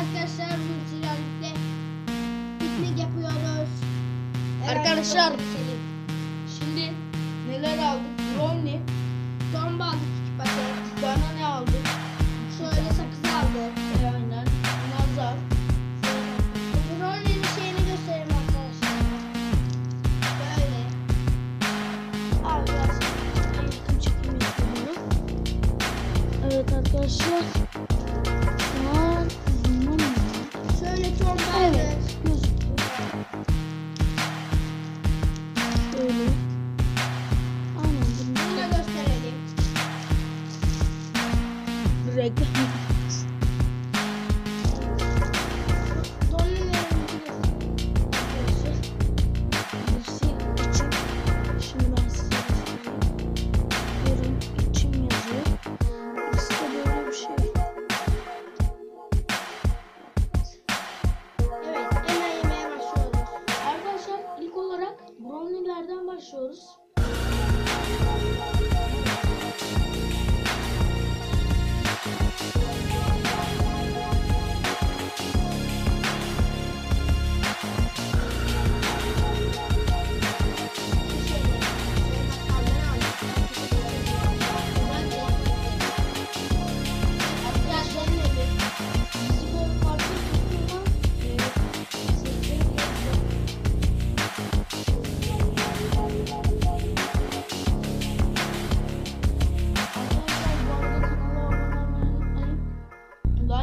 arkadaşlar güzellikle piknik yapıyoruz. Arkadaşlar. Evet, geçelim. Şimdi neler aldık? Brownie. Tomba aldık iki paket. Bana ne aldık?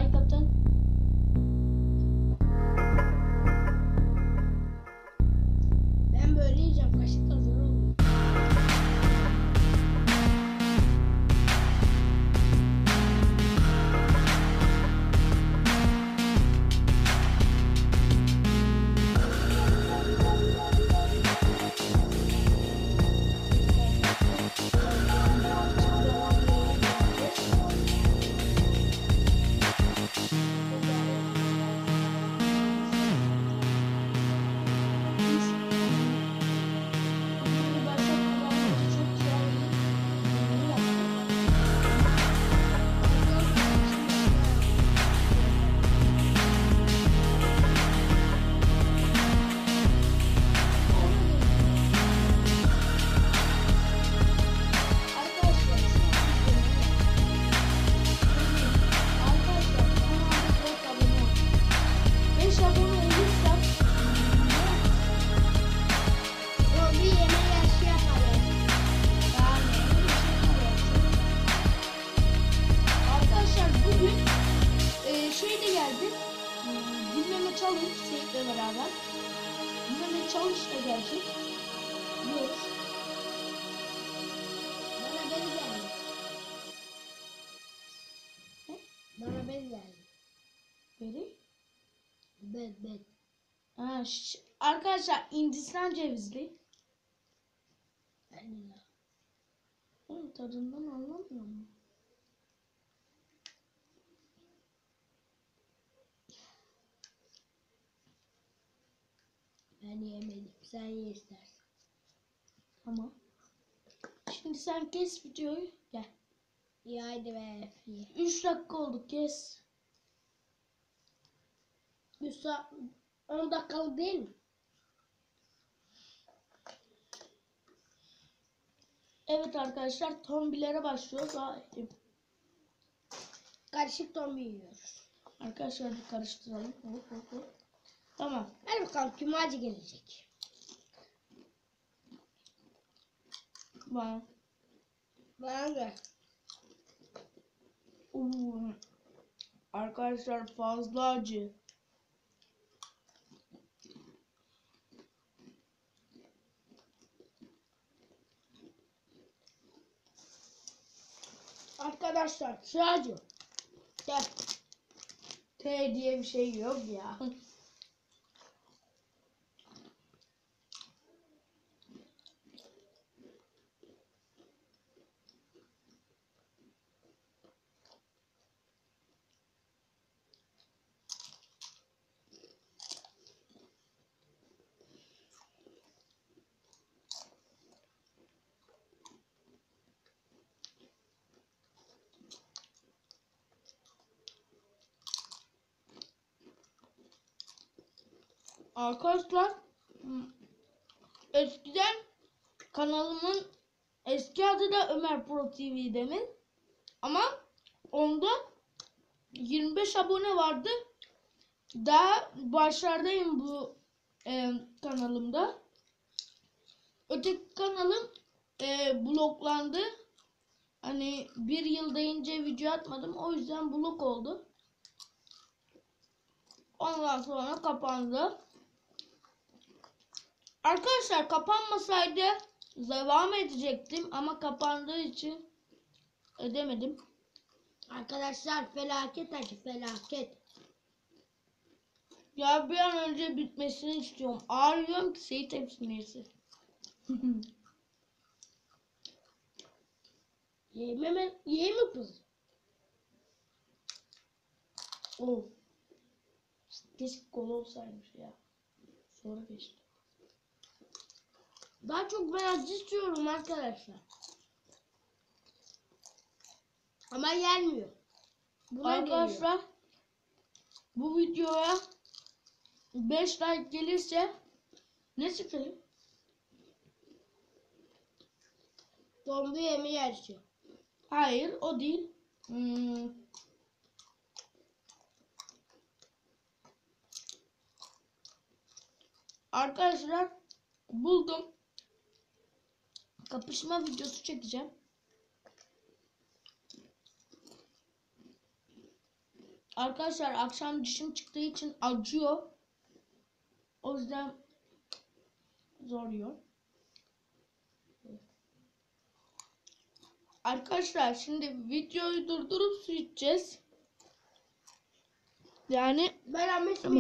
Like atın. Beraber. Gülmeme Challenge da gelecek. Biliyoruz. Bana ben geldi. Ne? Bana ben geldi. Beri. Ben ben. Ha, arkadaşlar Hindistan cevizli. De. Oğlum tadından anlamıyor mu? Ben yemedim. Sen ye istersen. Tamam. Şimdi sen kes videoyu. Gel. İyi haydi be. Ye. 3 dakika oldu kes. Saat 10 dakikalık değil mi? Evet arkadaşlar tombilere başlıyoruz. E, Karışık tombi yiyoruz. Arkadaşlar bir karıştıralım. Hop hop hop. Tamam. Hadi bakalım kim acı gelecek. Bana. Bana da. Oo. Arkadaşlar fazla acı. Arkadaşlar şu acı. Gel. T diye bir şey yok ya. Arkadaşlar hmm, eskiden kanalımın eski adı da Ömer Pro TV demin. Ama onda 25 abone vardı. Daha başlardayım bu e, kanalımda. Öteki kanalım e, bloklandı. Hani bir yıl deyince video atmadım. O yüzden blok oldu. Ondan sonra kapandı. Arkadaşlar kapanmasaydı devam edecektim ama kapandığı için edemedim. Arkadaşlar felaket acı felaket. Ya bir an önce bitmesini istiyorum. Ağrıyorum ki Seyit hepsini yesin. Yeme yeme kız. oh. Keşke kol olsaymış ya. Sonra geçti. Daha çok ben acı istiyorum arkadaşlar. Ama gelmiyor. Buna geliyor. Arkadaşlar bu videoya 5 like gelirse ne çıkarım? Zombi yeme yarışı. Hayır o değil. Hmm. Arkadaşlar buldum. Kapışma videosu çekeceğim. Arkadaşlar akşam dişim çıktığı için acıyor. O yüzden zor yiyor. Arkadaşlar şimdi videoyu durdurup su içeceğiz. Yani Ben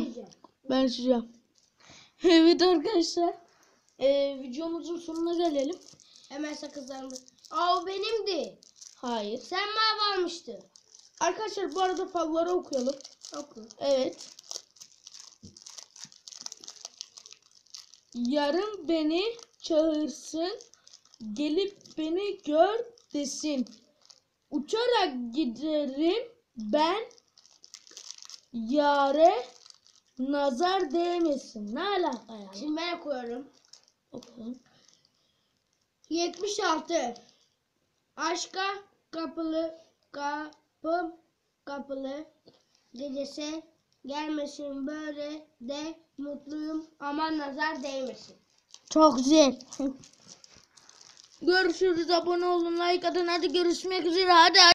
yiyeceğim. ben içeceğim. evet arkadaşlar. Ee, videomuzun sonuna gelelim. Hemen sakızlandı. Aa o benimdi. Hayır. Sen mavi almıştın. Arkadaşlar bu arada falları okuyalım. Oku. Evet. Yarın beni çağırsın, gelip beni gör desin. Uçarak giderim ben, yare nazar değmesin. Ne alaka yani? Şimdi ben okuyorum. Okuyalım. 76. Aşka kapılı kapım kapılı gecesi gelmesin böyle de mutluyum aman nazar değmesin. Çok güzel. Görüşürüz. Abone olun. Like atın. Hadi görüşmek üzere. Hadi.